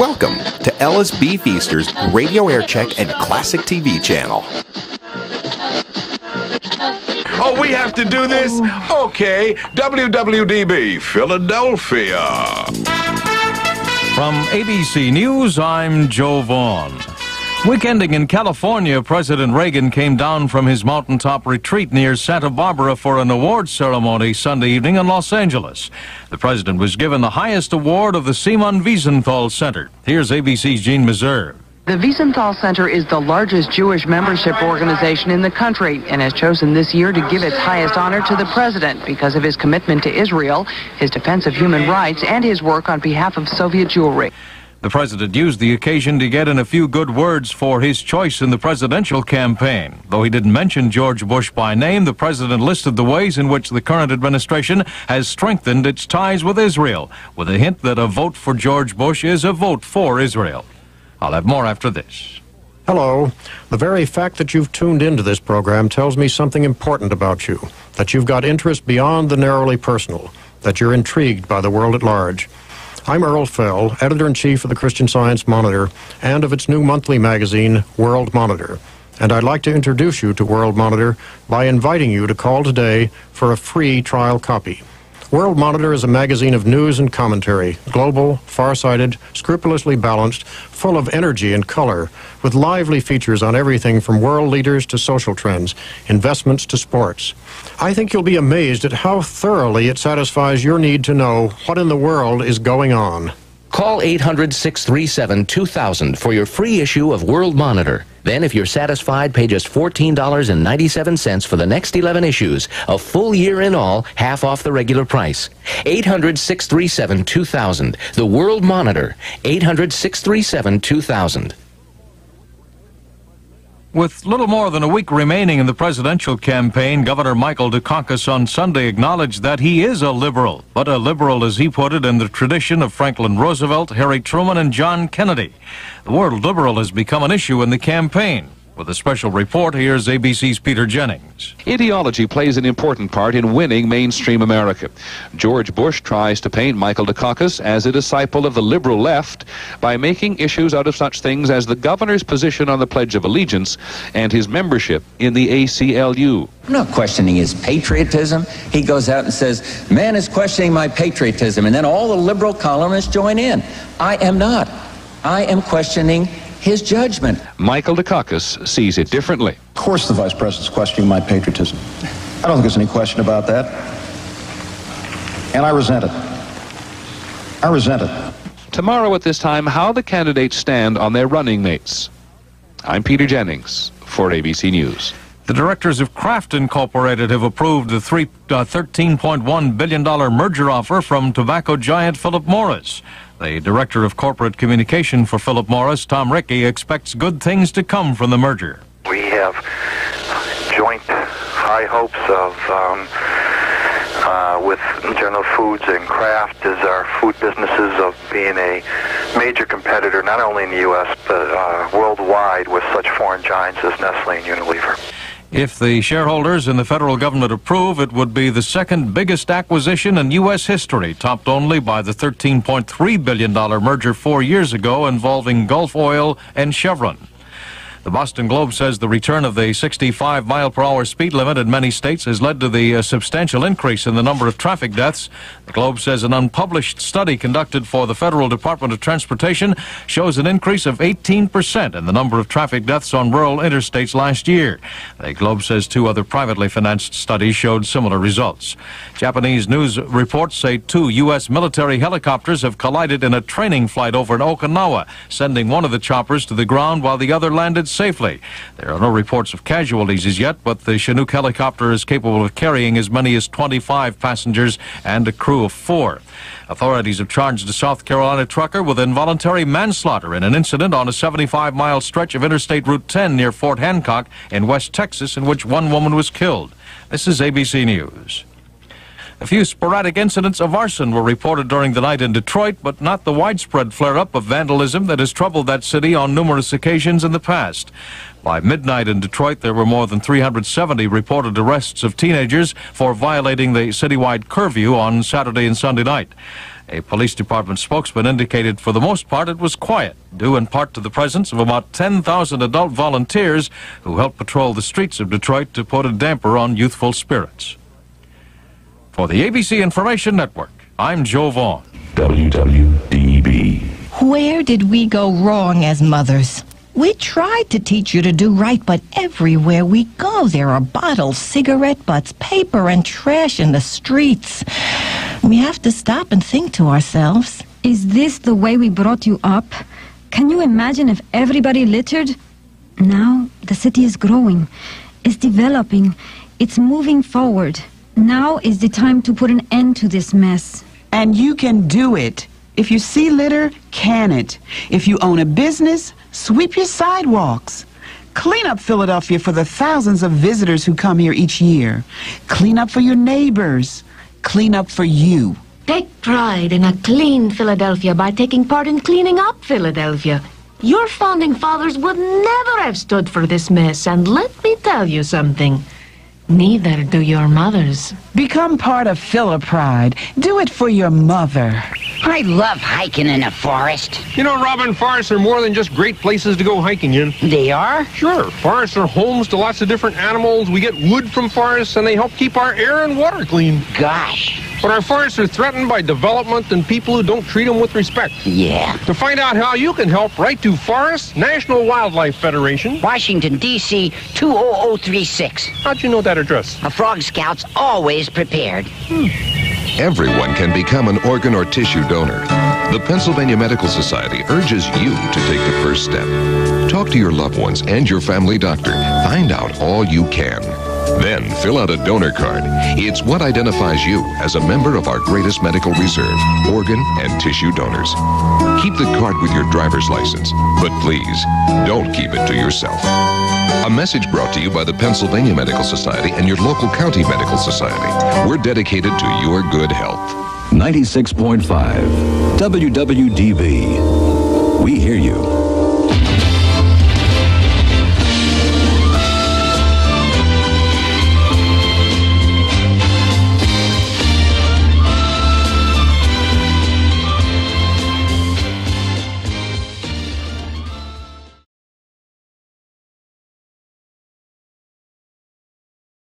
Welcome to Ellis B. Feaster's Radio Air Check and Classic TV channel. Oh, we have to do this? Okay. WWDB, Philadelphia. From ABC News, I'm Joe Vaughn. Weekending in California, President Reagan came down from his mountaintop retreat near Santa Barbara for an awards ceremony Sunday evening in Los Angeles. The president was given the highest award of the Simon Wiesenthal Center. Here's ABC's Jean Meserve. The Wiesenthal Center is the largest Jewish membership organization in the country and has chosen this year to give its highest honor to the president because of his commitment to Israel, his defense of human rights, and his work on behalf of Soviet Jewry. The president used the occasion to get in a few good words for his choice in the presidential campaign. Though he didn't mention George Bush by name, the president listed the ways in which the current administration has strengthened its ties with Israel, with a hint that a vote for George Bush is a vote for Israel. I'll have more after this. Hello. The very fact that you've tuned into this program tells me something important about you, that you've got interest beyond the narrowly personal, that you're intrigued by the world at large. I'm Earl Foell, editor in chief of the Christian Science Monitor and of its new monthly magazine, World Monitor. And I'd like to introduce you to World Monitor by inviting you to call today for a free trial copy. World Monitor is a magazine of news and commentary, global, far-sighted, scrupulously balanced, full of energy and color, with lively features on everything from world leaders to social trends, investments to sports. I think you'll be amazed at how thoroughly it satisfies your need to know what in the world is going on. Call 800 637 2000 for your free issue of World Monitor. Then, if you're satisfied, pay just $14.97 for the next 11 issues, a full year in all, half off the regular price. 800 637 2000. The World Monitor. 800 637 2000. With little more than a week remaining in the presidential campaign, Governor Michael Dukakis on Sunday acknowledged that he is a liberal, but a liberal, as he put it, in the tradition of Franklin Roosevelt, Harry Truman, and John Kennedy. The word liberal has become an issue in the campaign. With a special report, here's ABC's Peter Jennings. Ideology plays an important part in winning mainstream America. George Bush tries to paint Michael Dukakis as a disciple of the liberal left by making issues out of such things as the governor's position on the Pledge of Allegiance and his membership in the ACLU. I'm not questioning his patriotism. He goes out and says, man is questioning my patriotism. And then all the liberal columnists join in. I am not. I am questioning his judgment. Michael Dukakis sees it differently. Of course the vice president's questioning my patriotism. I don't think there's any question about that. And I resent it. I resent it. Tomorrow at this time, how the candidates stand on their running mates. I'm Peter Jennings for ABC News. The directors of Kraft Incorporated have approved the three, uh, $13.1 billion merger offer from tobacco giant Philip Morris. The director of corporate communication for Philip Morris, Tom Rickey, expects good things to come from the merger. We have joint high hopes of um, uh, with General Foods and Kraft as our food businesses of being a major competitor not only in the U.S. but uh, worldwide with such foreign giants as Nestle and Unilever. If the shareholders and the federal government approve, it would be the second biggest acquisition in U.S. history, topped only by the $13.3 billion merger four years ago involving Gulf Oil and Chevron. The Boston Globe says the return of the 65 mile per hour speed limit in many states has led to the uh, substantial increase in the number of traffic deaths. The Globe says an unpublished study conducted for the Federal Department of Transportation shows an increase of 18% in the number of traffic deaths on rural interstates last year. The Globe says two other privately financed studies showed similar results. Japanese news reports say two U.S. military helicopters have collided in a training flight over in Okinawa, sending one of the choppers to the ground while the other landed safely. There are no reports of casualties as yet, but the Chinook helicopter is capable of carrying as many as 25 passengers and a crew of four. Authorities have charged a South Carolina trucker with involuntary manslaughter in an incident on a 75 mile stretch of Interstate Route 10 near Fort Hancock in West Texas, in which one woman was killed. This is ABC News. A few sporadic incidents of arson were reported during the night in Detroit, but not the widespread flare-up of vandalism that has troubled that city on numerous occasions in the past. By midnight in Detroit, there were more than 370 reported arrests of teenagers for violating the citywide curfew on Saturday and Sunday night. A police department spokesman indicated for the most part it was quiet, due in part to the presence of about 10,000 adult volunteers who helped patrol the streets of Detroit to put a damper on youthful spirits. For the ABC Information Network, I'm Joe Vaughn. WWDB. Where did we go wrong as mothers? We tried to teach you to do right, but everywhere we go, there are bottles, cigarette butts, paper, and trash in the streets. We have to stop and think to ourselves. Is this the way we brought you up? Can you imagine if everybody littered? Now the city is growing, it's developing, it's moving forward. Now is the time to put an end to this mess. And you can do it. If you see litter, can it. If you own a business, sweep your sidewalks. Clean up Philadelphia for the thousands of visitors who come here each year. Clean up for your neighbors. Clean up for you. Take pride in a clean Philadelphia by taking part in cleaning up Philadelphia. Your founding fathers would never have stood for this mess, and let me tell you something. Neither do your mothers. Become part of Philipride. Do it for your mother. I love hiking in a forest. You know, Robin, forests are more than just great places to go hiking in. They are? Sure. Forests are homes to lots of different animals. We get wood from forests, and they help keep our air and water clean. Gosh. But our forests are threatened by development and people who don't treat them with respect. Yeah. To find out how you can help, write to Forest National Wildlife Federation. Washington, D.C. 20036. How'd you know that address? A Frog Scout's always prepared. Hmm. Everyone can become an organ or tissue donor. The Pennsylvania Medical Society urges you to take the first step. Talk to your loved ones and your family doctor. Find out all you can. Then fill out a donor card. It's what identifies you as a member of our greatest medical reserve, organ and tissue donors. Keep the card with your driver's license, but please don't keep it to yourself. A message brought to you by the Pennsylvania Medical Society and your local county medical society. We're dedicated to your good health. 96.5 WWDB. We hear you.